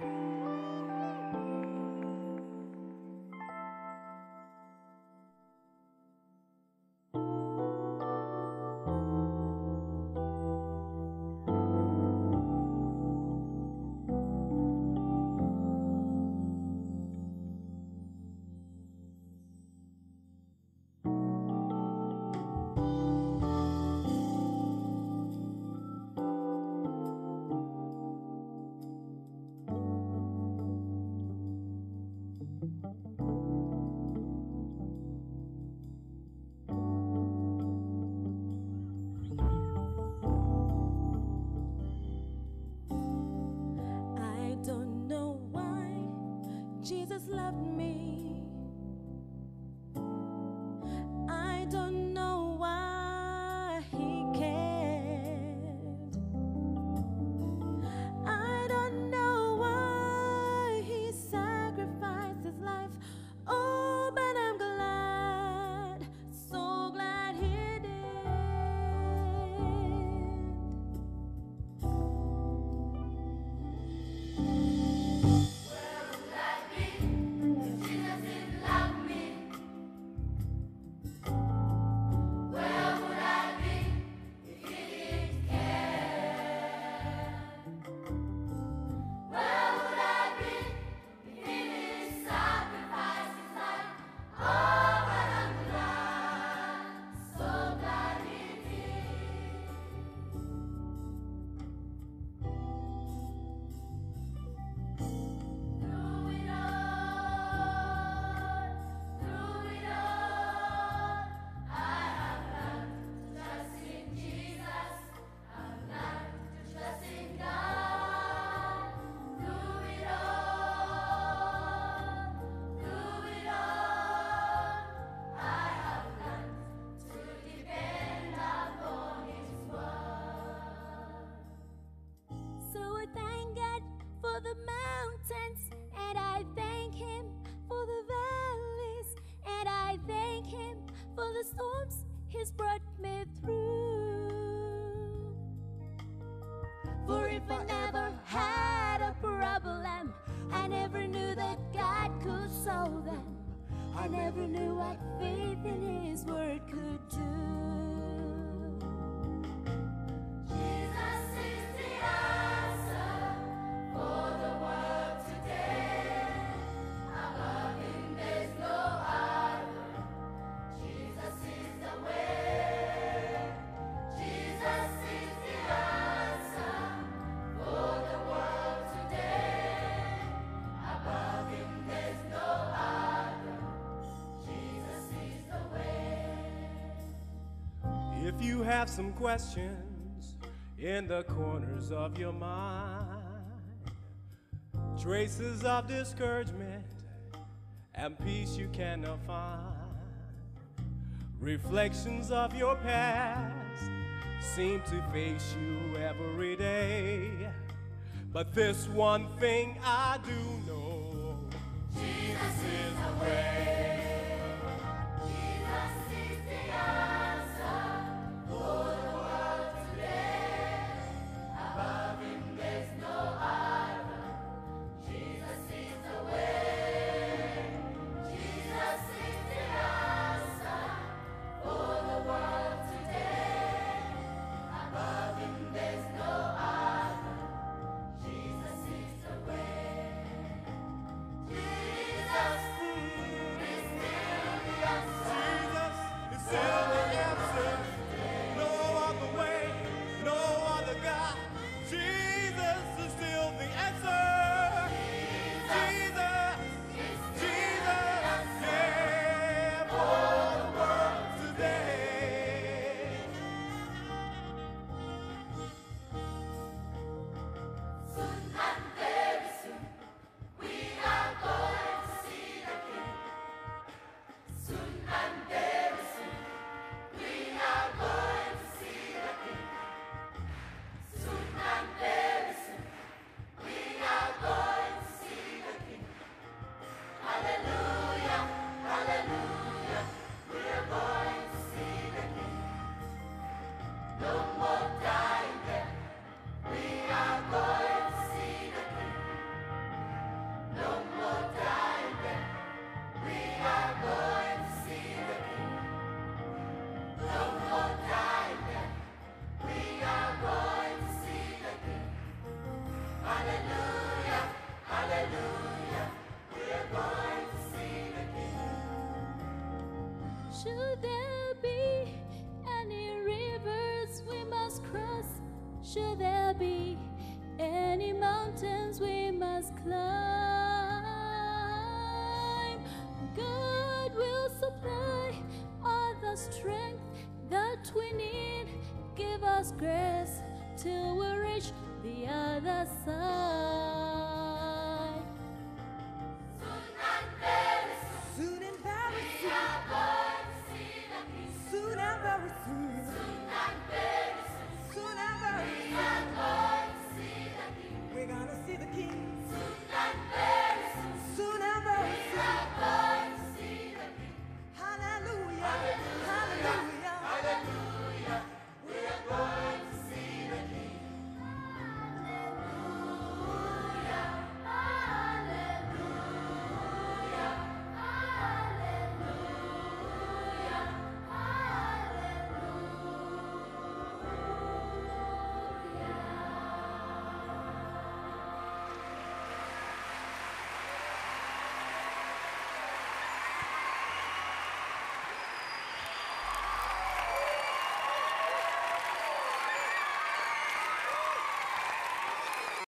I loved me. If I never had a problem, I never knew that God could solve them. I never knew what faith in His Word could do. If you have some questions in the corners of your mind, traces of discouragement and peace you cannot find, reflections of your past seem to face you every day. But this one thing I do know Jesus is the way. Should there be any mountains we must climb, God will supply all the strength that we need. Give us grace till we reach the other side.